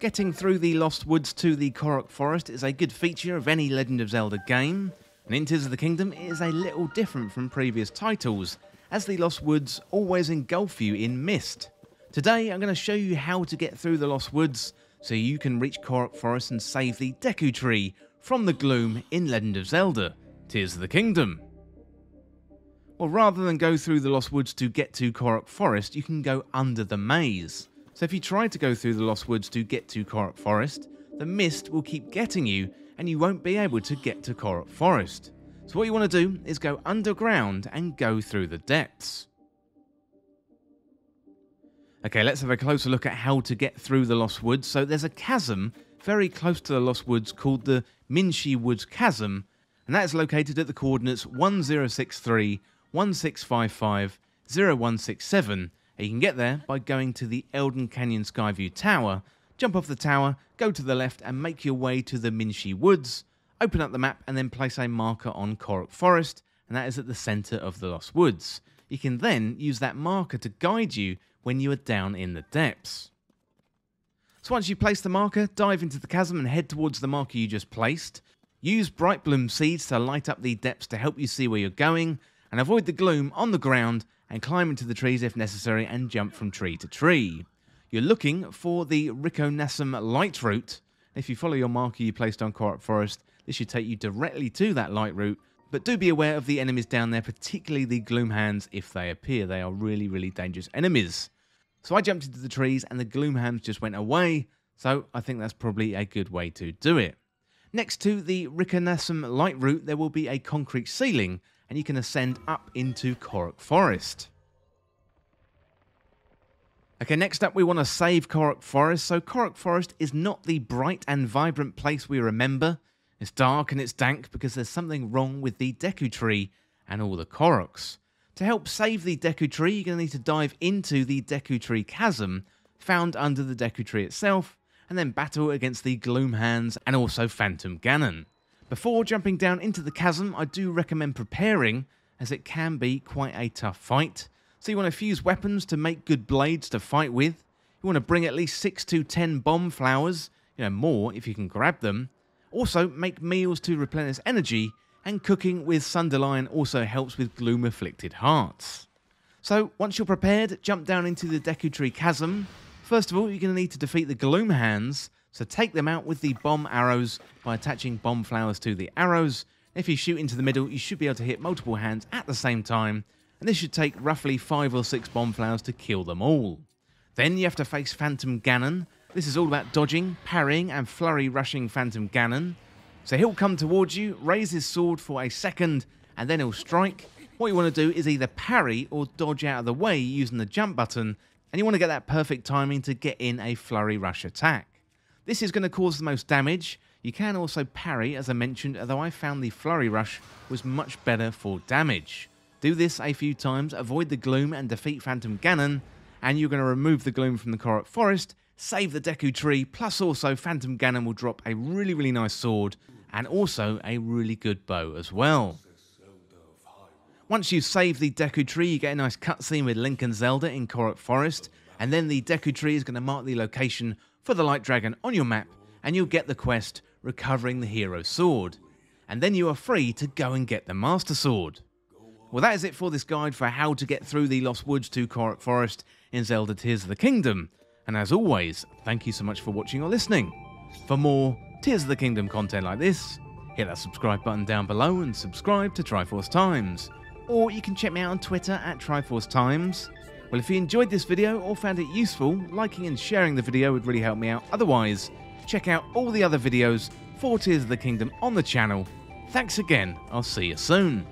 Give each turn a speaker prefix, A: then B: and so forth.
A: Getting through the Lost Woods to the Korok Forest is a good feature of any Legend of Zelda game, and in Tears of the Kingdom it is a little different from previous titles, as the Lost Woods always engulf you in mist. Today I'm going to show you how to get through the Lost Woods so you can reach Korok Forest and save the Deku Tree from the gloom in Legend of Zelda, Tears of the Kingdom. Well, rather than go through the Lost Woods to get to Korok Forest, you can go under the maze. So if you try to go through the Lost Woods to get to Korok Forest, the mist will keep getting you and you won't be able to get to Korok Forest. So what you want to do is go underground and go through the depths. Okay, let's have a closer look at how to get through the Lost Woods. So there's a chasm very close to the Lost Woods called the Minshi Woods Chasm, and that is located at the coordinates 1063, 1655, 0167, you can get there by going to the Eldin Canyon Skyview Tower, jump off the tower, go to the left and make your way to the Minshi Woods, open up the map and then place a marker on Korok Forest, and that is at the centre of the Lost Woods. You can then use that marker to guide you when you are down in the depths. So once you place the marker, dive into the chasm and head towards the marker you just placed. Use Bright Bloom Seeds to light up the depths to help you see where you're going, and avoid the gloom on the ground and climb into the trees if necessary and jump from tree to tree. You're looking for the Rikko-Nassum lightroot. If you follow your marker you placed on Korok Forest, this should take you directly to that lightroot, but do be aware of the enemies down there, particularly the Gloomhands if they appear. They are really, really dangerous enemies. So I jumped into the trees and the Gloomhands just went away, so I think that's probably a good way to do it. Next to the Rikko-Nassum lightroot, there will be a concrete ceiling, and you can ascend up into Korok Forest. Okay, next up we want to save Korok Forest. So Korok Forest is not the bright and vibrant place we remember. It's dark and it's dank because there's something wrong with the Deku Tree and all the Koroks. To help save the Deku Tree, you're going to need to dive into the Deku Tree Chasm, found under the Deku Tree itself, and then battle against the Gloom Hands and also Phantom Ganon. Before jumping down into the chasm, I do recommend preparing, as it can be quite a tough fight. So you want to fuse weapons to make good blades to fight with. You want to bring at least 6 to 10 bomb flowers, you know, more if you can grab them. Also, make meals to replenish energy, and cooking with Sundelion also helps with gloom afflicted hearts. So, once you're prepared, jump down into the Deku Tree Chasm. First of all, you're going to need to defeat the Gloomhands, so take them out with the bomb arrows by attaching bomb flowers to the arrows. If you shoot into the middle, you should be able to hit multiple hands at the same time, and this should take roughly 5 or 6 bomb flowers to kill them all. Then you have to face Phantom Ganon. This is all about dodging, parrying, and flurry rushing Phantom Ganon. So he'll come towards you, raise his sword for a second, and then he'll strike. What you want to do is either parry or dodge out of the way using the jump button, and you want to get that perfect timing to get in a flurry rush attack. This is going to cause the most damage. You can also parry, as I mentioned, although I found the Flurry Rush was much better for damage. Do this a few times, avoid the Gloom and defeat Phantom Ganon, and you're going to remove the Gloom from the Korok Forest, save the Deku Tree, plus also Phantom Ganon will drop a really, really nice sword, and also a really good bow as well. Once you save the Deku Tree, you get a nice cutscene with Link and Zelda in Korok Forest, and then the Deku Tree is going to mark the location for the Light Dragon on your map, and you'll get the quest Recovering the Hero Sword. And then you are free to go and get the Master Sword. Well, that is it for this guide for how to get through the Lost Woods to Korok Forest in Zelda Tears of the Kingdom. And as always, thank you so much for watching or listening. For more Tears of the Kingdom content like this, hit that subscribe button down below and subscribe to Triforce Times. Or you can check me out on Twitter at Triforce Times. Well, if you enjoyed this video or found it useful, liking and sharing the video would really help me out. Otherwise, check out all the other videos for Tears of the Kingdom on the channel. Thanks again, I'll see you soon.